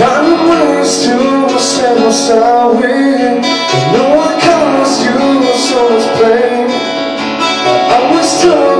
Find a ways to set myself in No one comes caused you so much pain I was told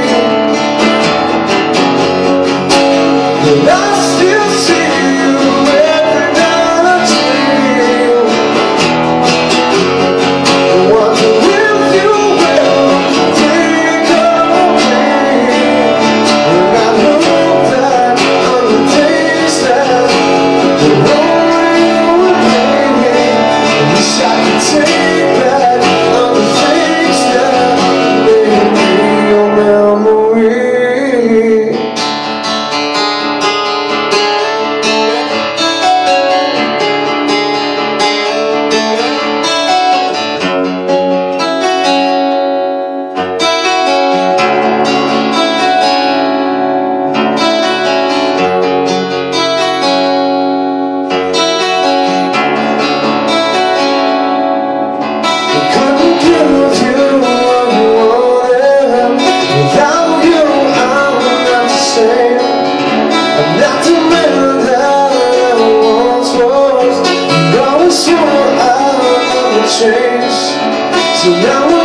So now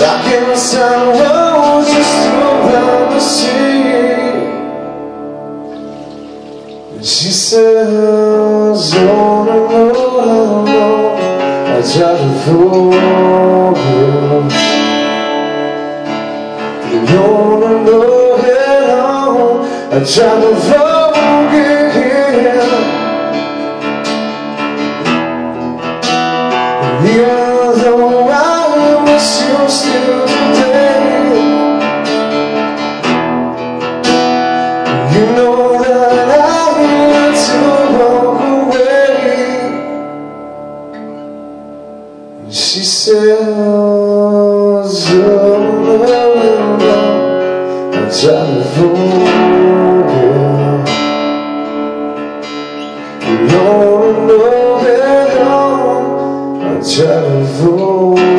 Rocking sun roses around the And she said, I try to fool you. No, no, no, no I tried to fool you She sails alone and travel and on and on and on and travel